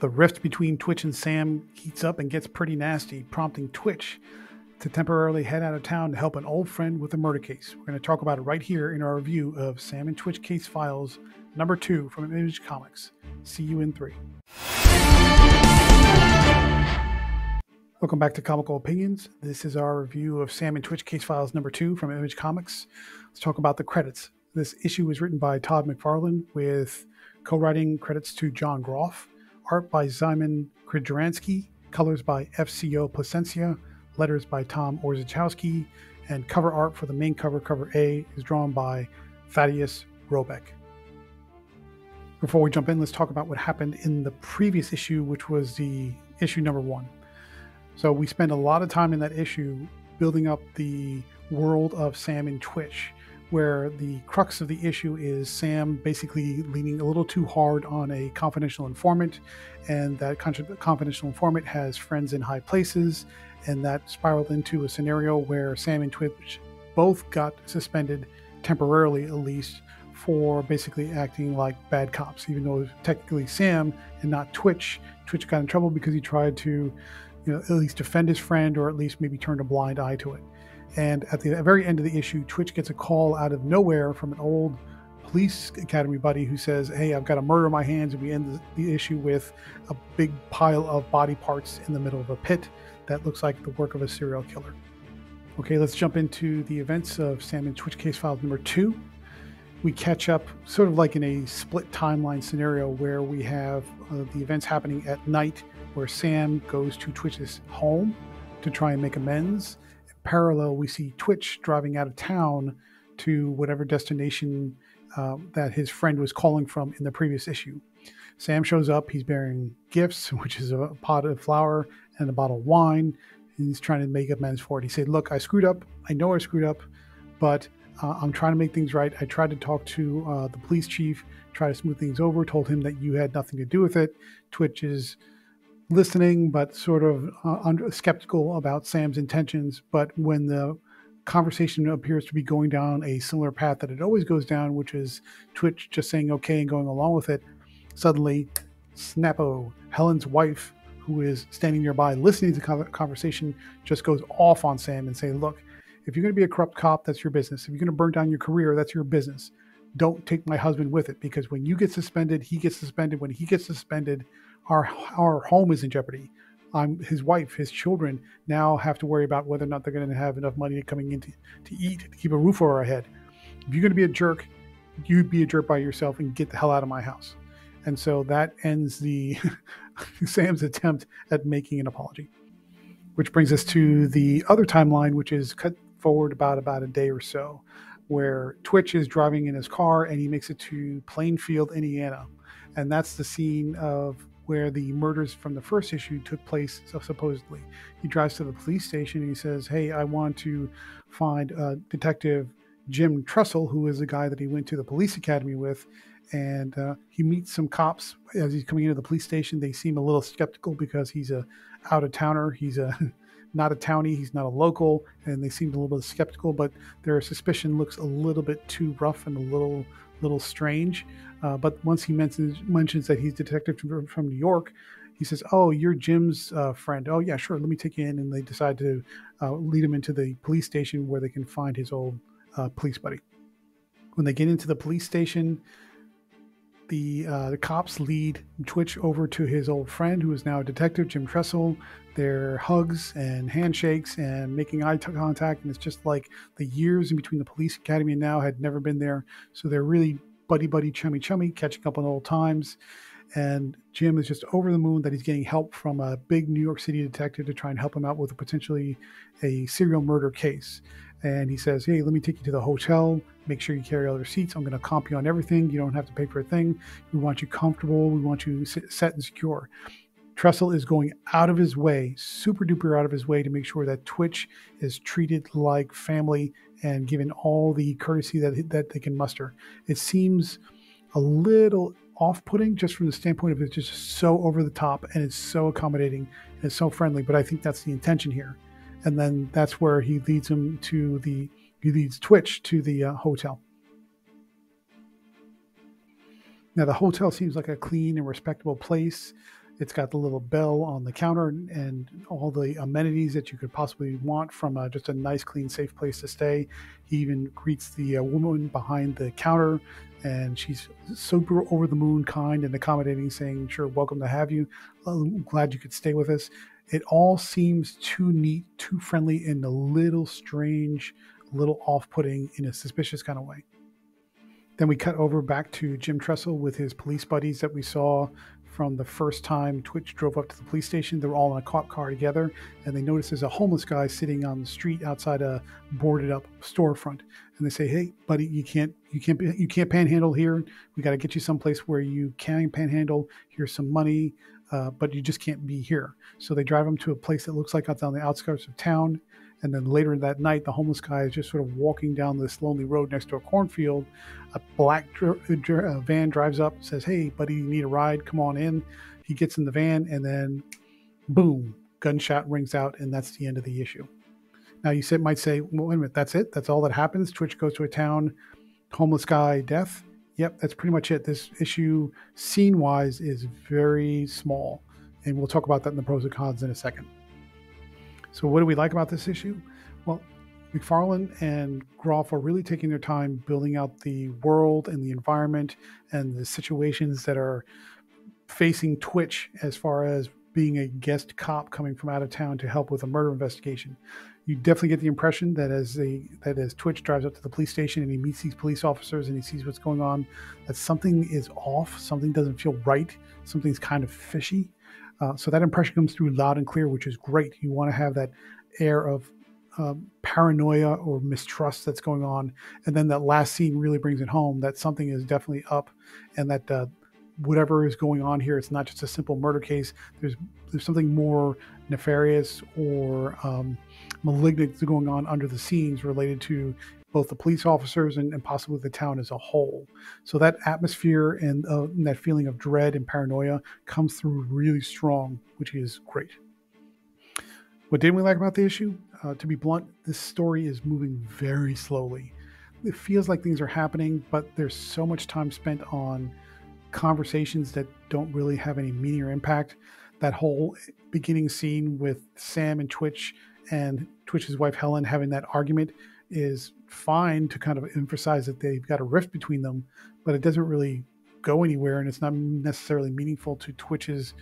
The rift between Twitch and Sam heats up and gets pretty nasty, prompting Twitch to temporarily head out of town to help an old friend with a murder case. We're going to talk about it right here in our review of Sam and Twitch Case Files number two from Image Comics. See you in three. Welcome back to Comical Opinions. This is our review of Sam and Twitch Case Files number two from Image Comics. Let's talk about the credits. This issue was written by Todd McFarlane with co writing credits to John Groff, art by Szymon Kudranski, colors by FCO Plascencia, letters by Tom Orzechowski, and cover art for the main cover, cover A, is drawn by Thaddeus Robeck. Before we jump in, let's talk about what happened in the previous issue, which was the issue number one. So we spent a lot of time in that issue building up the world of Sam and Twitch, where the crux of the issue is Sam basically leaning a little too hard on a confidential informant, and that confidential informant has friends in high places, and that spiraled into a scenario where Sam and Twitch both got suspended temporarily, at least, for basically acting like bad cops, even though technically Sam and not Twitch. Twitch got in trouble because he tried to you know, at least defend his friend or at least maybe turn a blind eye to it. And at the very end of the issue, Twitch gets a call out of nowhere from an old police academy buddy who says, Hey, I've got a murder on my hands. And we end the, the issue with a big pile of body parts in the middle of a pit that looks like the work of a serial killer. Okay, let's jump into the events of Sam and Twitch case file number two. We catch up sort of like in a split timeline scenario where we have uh, the events happening at night where Sam goes to Twitch's home to try and make amends. Parallel, we see Twitch driving out of town to whatever destination uh, that his friend was calling from in the previous issue. Sam shows up. He's bearing gifts, which is a pot of flour and a bottle of wine. And he's trying to make amends for it. He said, Look, I screwed up. I know I screwed up, but uh, I'm trying to make things right. I tried to talk to uh, the police chief, try to smooth things over, told him that you had nothing to do with it. Twitch is listening, but sort of uh, skeptical about Sam's intentions. But when the conversation appears to be going down a similar path that it always goes down, which is Twitch just saying okay and going along with it, suddenly, Snappo, Helen's wife, who is standing nearby listening to the conversation, just goes off on Sam and say, "Look, if you're going to be a corrupt cop, that's your business. If you're going to burn down your career, that's your business. Don't take my husband with it because when you get suspended, he gets suspended. When he gets suspended, our our home is in jeopardy. I'm his wife, his children now have to worry about whether or not they're going to have enough money coming in to, to eat, to keep a roof over our head. If you're going to be a jerk, you'd be a jerk by yourself and get the hell out of my house. And so that ends the Sam's attempt at making an apology. Which brings us to the other timeline, which is cut forward about about a day or so, where Twitch is driving in his car and he makes it to Plainfield, Indiana. And that's the scene of where the murders from the first issue took place, so supposedly. He drives to the police station and he says, Hey, I want to find uh, Detective Jim Tressel, who is the guy that he went to the police academy with. And uh, he meets some cops as he's coming into the police station. They seem a little skeptical because he's a out of towner. He's a not a townie. He's not a local, and they seem a little bit skeptical. But their suspicion looks a little bit too rough and a little little strange. Uh, but once he mentions mentions that he's detective from, New York, he says, "Oh, you're Jim's uh, friend. Oh, yeah, sure. Let me take you in." And they decide to uh, lead him into the police station where they can find his old uh, police buddy. When they get into the police station, the uh, the cops lead Twitch over to his old friend, who is now a detective, Jim Tressel. Their hugs and handshakes and making eye contact, and it's just like the years in between the police academy and now had never been there. So they're really buddy buddy, chummy chummy, catching up on old times. And Jim is just over the moon that he's getting help from a big New York City detective to try and help him out with a potentially a serial murder case. And he says, Hey, let me take you to the hotel. Make sure you carry all the receipts. I'm going to comp you on everything. You don't have to pay for a thing. We want you comfortable. We want you set and secure. Tressel is going out of his way, super duper out of his way, to make sure that Twitch is treated like family and given all the courtesy that that they can muster. It seems a little off-putting just from the standpoint of it's just so over the top and it's so accommodating and it's so friendly. But I think that's the intention here, and then that's where he leads him to the he leads Twitch to the uh, hotel. Now the hotel seems like a clean and respectable place. It's got the little bell on the counter and all the amenities that you could possibly want from uh, just a nice, clean, safe place to stay. He even greets the uh, woman behind the counter, and she's super over the moon, kind and accommodating, saying, "Sure, welcome to have you. I'm glad you could stay with us." It all seems too neat, too friendly, and a little strange, a little off-putting in a suspicious kind of way. Then we cut over back to Jim Tressel with his police buddies that we saw from the first time Twitch drove up to the police station. They're all in a cop car together, and they notice there's a homeless guy sitting on the street outside a boarded up storefront. And they say, "Hey, buddy, you can't, you can't, you can't panhandle here. We got to get you someplace where you can panhandle. Here's some money, uh, but you just can't be here." So they drive him to a place that looks like it's on the outskirts of town. And then later in that night, the homeless guy is just sort of walking down this lonely road next to a cornfield. A black dr- dr- uh, van drives up, says, Hey, buddy, you need a ride? Come on in. He gets in the van, and then boom, gunshot rings out, and that's the end of the issue. Now, you might say, well, wait a minute, that's it? That's all that happens? Twitch goes to a town, homeless guy, death? Yep, that's pretty much it. This issue, scene wise, is very small. And we'll talk about that in the pros and cons in a second. So, what do we like about this issue? Well, McFarlane and Groff are really taking their time building out the world and the environment and the situations that are facing Twitch as far as being a guest cop coming from out of town to help with a murder investigation. You definitely get the impression that as they that as Twitch drives up to the police station and he meets these police officers and he sees what's going on, that something is off, something doesn't feel right, something's kind of fishy. Uh, so that impression comes through loud and clear, which is great. You want to have that air of um, paranoia or mistrust that's going on, and then that last scene really brings it home that something is definitely up, and that uh, whatever is going on here, it's not just a simple murder case. There's there's something more nefarious or um, malignant going on under the scenes related to both the police officers and, and possibly the town as a whole. So that atmosphere and, uh, and that feeling of dread and paranoia comes through really strong, which is great. What didn't we like about the issue? Uh, to be blunt, this story is moving very slowly. It feels like things are happening, but there's so much time spent on conversations that don't really have any meaning or impact. That whole beginning scene with Sam and Twitch and Twitch's wife Helen having that argument is fine to kind of emphasize that they've got a rift between them, but it doesn't really go anywhere and it's not necessarily meaningful to Twitch's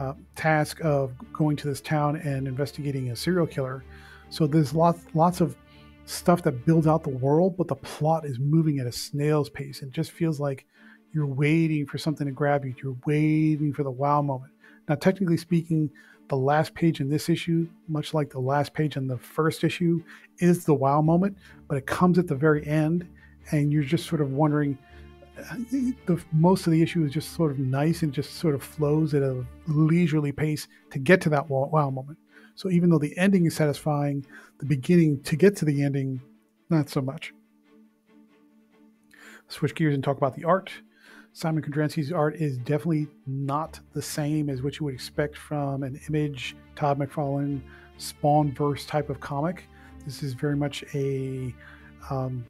uh, task of going to this town and investigating a serial killer. So there's lots lots of stuff that builds out the world, but the plot is moving at a snail's pace. It just feels like you're waiting for something to grab you. You're waiting for the wow moment. Now, technically speaking, the last page in this issue, much like the last page in the first issue, is the wow moment, but it comes at the very end, and you're just sort of wondering. Uh, the most of the issue is just sort of nice and just sort of flows at a leisurely pace to get to that wow moment. So even though the ending is satisfying, the beginning to get to the ending, not so much. Switch gears and talk about the art. Szymon Kudranski's art is definitely not the same as what you would expect from an image Todd McFarlane Spawn verse type of comic. This is very much a um,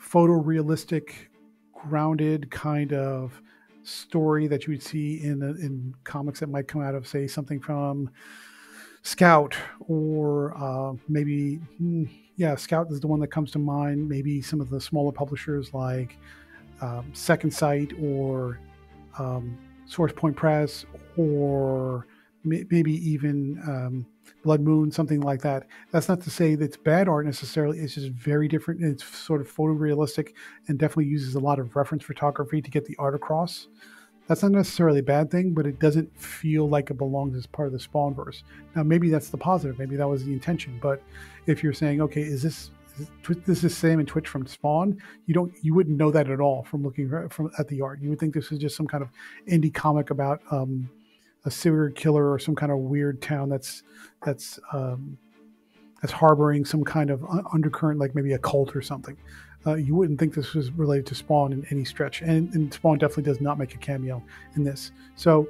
photorealistic, grounded kind of story that you would see in in comics that might come out of, say, something from Scout or uh, maybe, hmm, yeah, Scout is the one that comes to mind. Maybe some of the smaller publishers like um, Second Sight or um, Source Point Press or may- maybe even um, Blood Moon, something like that. That's not to say that it's bad art necessarily. It's just very different. It's sort of photorealistic and definitely uses a lot of reference photography to get the art across. That's not necessarily a bad thing, but it doesn't feel like it belongs as part of the Spawnverse. Now, maybe that's the positive. Maybe that was the intention. But if you're saying, okay, is this this is Sam and Twitch from Spawn. You don't, you wouldn't know that at all from looking from at the art. You would think this is just some kind of indie comic about um, a serial killer or some kind of weird town that's that's um, that's harboring some kind of undercurrent, like maybe a cult or something. Uh, you wouldn't think this was related to Spawn in any stretch, and, and, Spawn definitely does not make a cameo in this. So,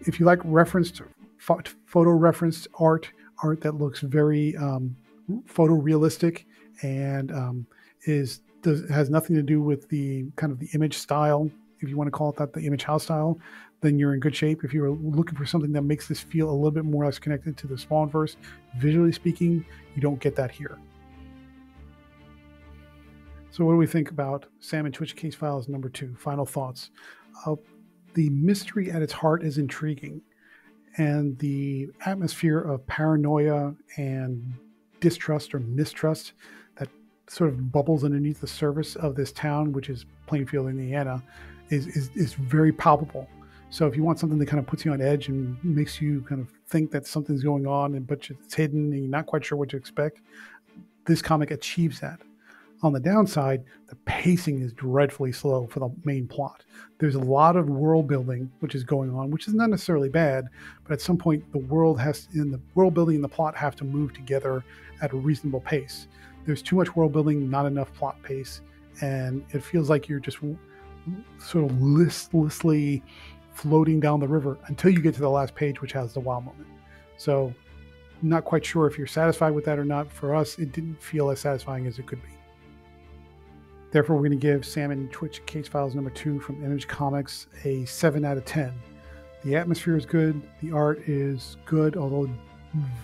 if you like referenced photo referenced art, art that looks very um, photorealistic and um, is does has nothing to do with the kind of the image style if you want to call it that, the image house style, then you're in good shape. If you're looking for something that makes this feel a little bit more or less connected to the Spawnverse, visually speaking, you don't get that here. So, what do we think about Sam and Twitch case files number two? Final thoughts. Uh, the mystery at its heart is intriguing, and the atmosphere of paranoia and distrust or mistrust that sort of bubbles underneath the surface of this town, which is Plainfield, Indiana, is, is, is very palpable. So if you want something that kind of puts you on edge and makes you kind of think that something's going on, and but it's hidden and you're not quite sure what to expect, this comic achieves that. On the downside, the pacing is dreadfully slow for the main plot. There's a lot of world building which is going on, which is not necessarily bad, but at some point the world has in the world building and the plot have to move together at a reasonable pace. There's too much world building, not enough plot pace, and it feels like you're just sort of listlessly floating down the river until you get to the last page, which has the wow moment. So, not quite sure if you're satisfied with that or not. For us, it didn't feel as satisfying as it could be. Therefore, we're going to give Sam and Twitch Case Files number two from Image Comics a 7 out of 10. The atmosphere is good, the art is good, although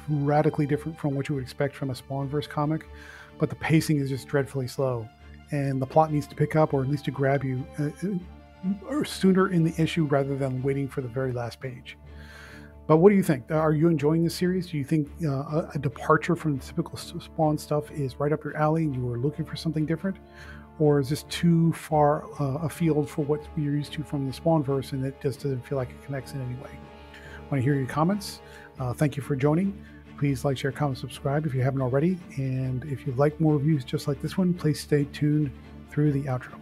radically different from what you would expect from a Spawnverse comic, but the pacing is just dreadfully slow. And the plot needs to pick up, or at least to grab you uh, uh sooner in the issue rather than waiting for the very last page. But what do you think? Are you enjoying this series? Do you think uh, a, departure from the typical Spawn stuff is right up your alley and you were looking for something different? Or is this too far uh, afield for what you're used to from the Spawnverse and it just doesn't feel like it connects in any way? I want to hear your comments. Uh, thank you for joining. Please like, share, comment, subscribe if you haven't already. And if you'd like more reviews just like this one, please stay tuned through the outro.